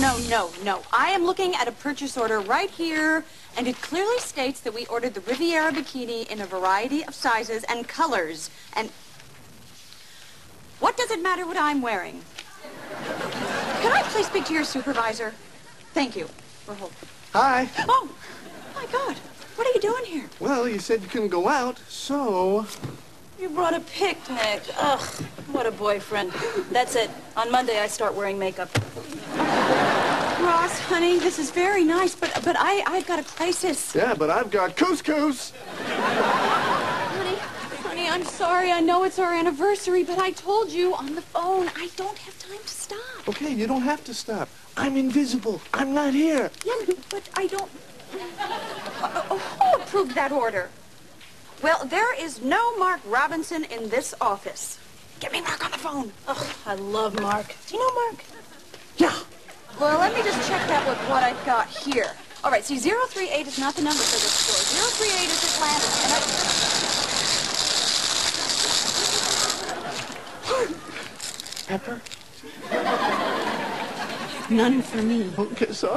no, no, no. I am looking at a purchase order right here, and it clearly states that we ordered the Riviera bikini in a variety of sizes and colors. And what does it matter what I'm wearing? Can I please speak to your supervisor? Thank you. Hi. Oh, my God. What are you doing here? Well, you said you couldn't go out, so... You brought a picnic. Ugh, what a boyfriend. That's it. On Monday, I start wearing makeup. Ross, honey, this is very nice, but but I I've got a crisis. Yeah, but I've got couscous. Honey, honey, I'm sorry. I know it's our anniversary, but I told you on the phone I don't have time to stop. Okay, you don't have to stop. I'm invisible. I'm not here. Yeah, but I don't. Uh, who approved that order? Well, there is no Mark Robinson in this office. Get me Mark on the phone. Ugh, I love Mark. Do you know Mark? Yeah. Well, let me just check that with what I've got here. All right, see, 038 is not the number for this store. 038 is Atlanta. and I... Pepper? None for me. Okay, so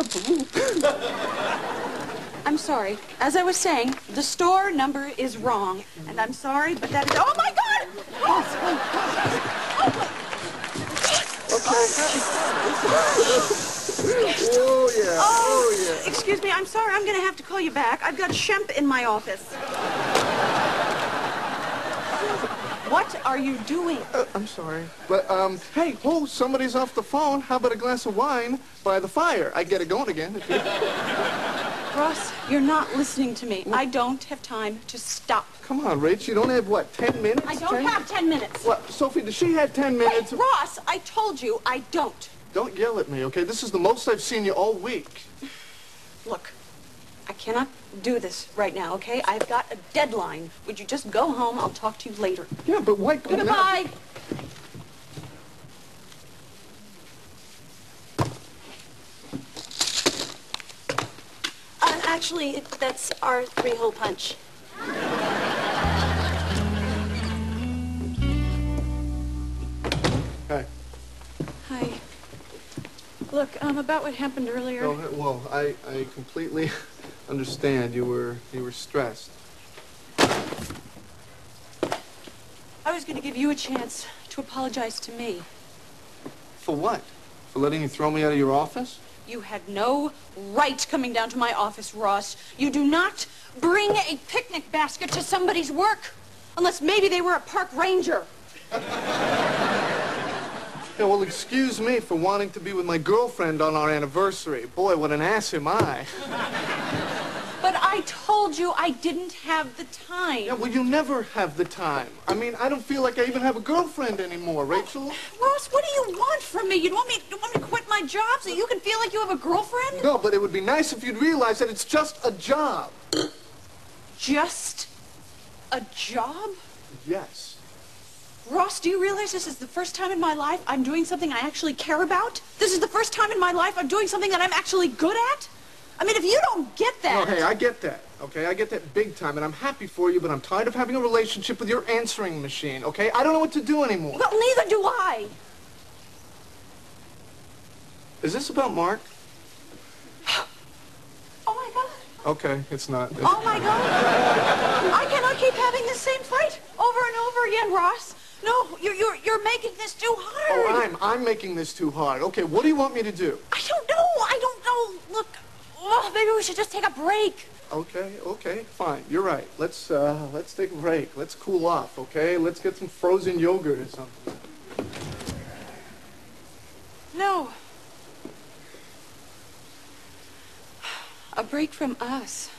I'm sorry. As I was saying, the store number is wrong. And I'm sorry, but that is... Oh, my God! Oh, yeah. Oh, yeah. Excuse me, I'm sorry. I'm going to have to call you back. I've got Shemp in my office. What are you doing? Uh, I'm sorry. But, um, hey, oh, somebody's off the phone. How about a glass of wine by the fire? I get it going again. If you... Ross, you're not listening to me. I don't have time to stop. Come on, Rach. You don't have, what, 10 minutes? I don't 10? have 10 minutes. What, Sophie, does she have 10 minutes? Wait, Ross, I told you I don't. Don't yell at me, okay? This is the most I've seen you all week. Look, I cannot do this right now, okay? I've got a deadline. Would you just go home? I'll talk to you later. Yeah, but why? Goodbye. Uh, actually, that's our three-hole punch. Look, um, about what happened earlier. Oh, well, I, I completely understand. You were, you were stressed. I was going to give you a chance to apologize to me. For what? For letting you throw me out of your office? You had no right coming down to my office, Ross. You do not bring a picnic basket to somebody's work. Unless maybe they were a park ranger. Yeah, well, excuse me for wanting to be with my girlfriend on our anniversary. Boy, what an ass am I. But I told you I didn't have the time. Yeah, well, you never have the time. I mean, I don't feel like I even have a girlfriend anymore, Rachel. Ross, what do you want from me? You want me, you want me to quit my job so you can feel like you have a girlfriend? No, but it would be nice if you'd realize that it's just a job. Just a job? Yes. Ross, do you realize this is the first time in my life I'm doing something I actually care about? This is the first time in my life I'm doing something that I'm actually good at? I mean, if you don't get that... No, hey, I get that. Okay, I get that big time, and I'm happy for you, but I'm tired of having a relationship with your answering machine, okay? I don't know what to do anymore. Well, neither do I. Is this about Mark? Oh, my God. Okay, it's not. It's... Oh, my God. I cannot keep having the same fight over and over again, Ross. No, you're, you're, you're making this too hard. Oh, I'm, I'm making this too hard. Okay, what do you want me to do? I don't know. I don't know. Look, oh, maybe we should just take a break. Okay, okay, fine. You're right. Let's, uh, let's take a break. Let's cool off, okay? Let's get some frozen yogurt or something. No. A break from us.